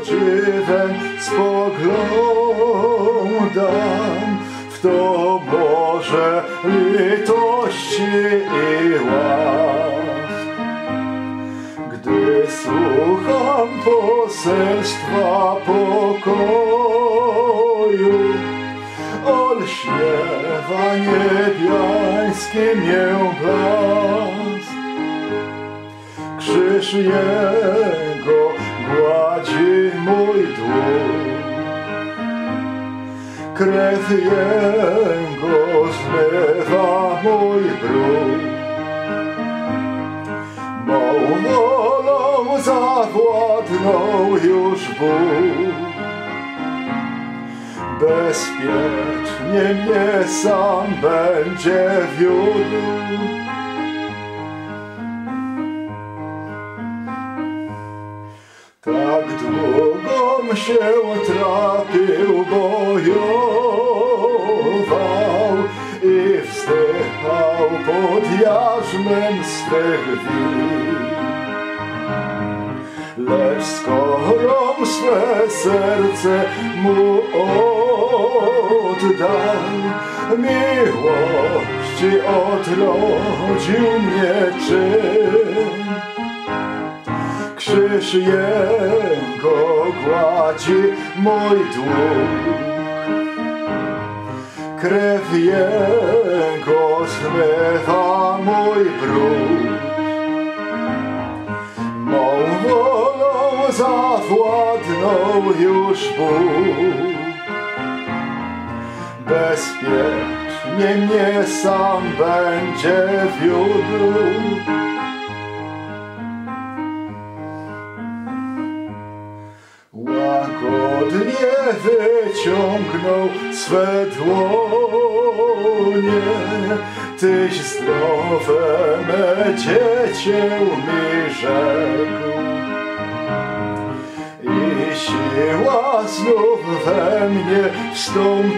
podziwem spoglądam w to morze litości i łask. Gdy słucham poselstwa pokoju, olśniewa niebiański mię blask. Krzyż Jego mój dół, krew Jego zmywa mój brud. Mą wolą zawładnął już Bóg. Bezpiecznie mnie sam będzie wiódł. Tak się trapił, bojował i wzdychał pod jarzmem swych win. Lecz skoro swe serce mu oddał, miłości odrodził mnie czyn. Krzyż Jego gładzi mój dług, krew Jego zmywa mój brud. Mą wolą zawładnął już Bóg. Bezpiecznie mnie sam będzie wiódł. Wyciągnął swe dłonie, Tyś zdrowe me dziecię mi rzekł. I siła znów we mnie wstąpiła,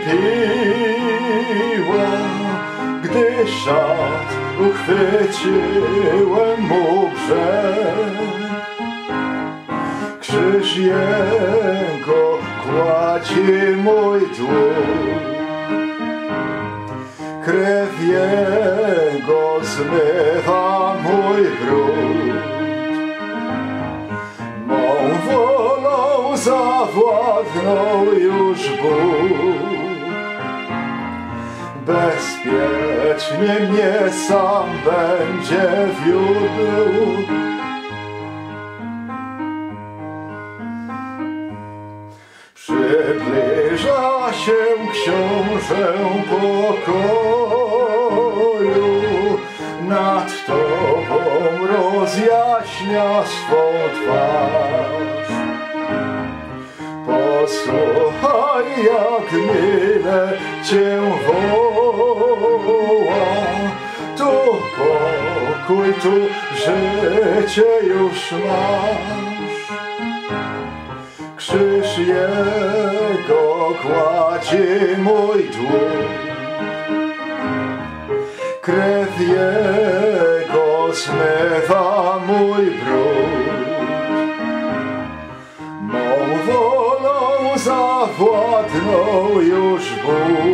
gdy szat uchwyciłem mu brzeg. Krzyż Jego gładzi mój dług, krew Jego zmywa mój brud. Mą wolą zawładnął już Bóg. Bezpiecznie mnie sam będzie wiódł. Przybliża się książę pokoju, nad Tobą rozjaśnia swą twarz. Posłuchaj, jak mile Cię woła, tu pokój, tu życie już masz. Krzyż Jego gładzi mój dług, krew Jego zmywa mój brud. Mą wolą zawładnął już Bóg.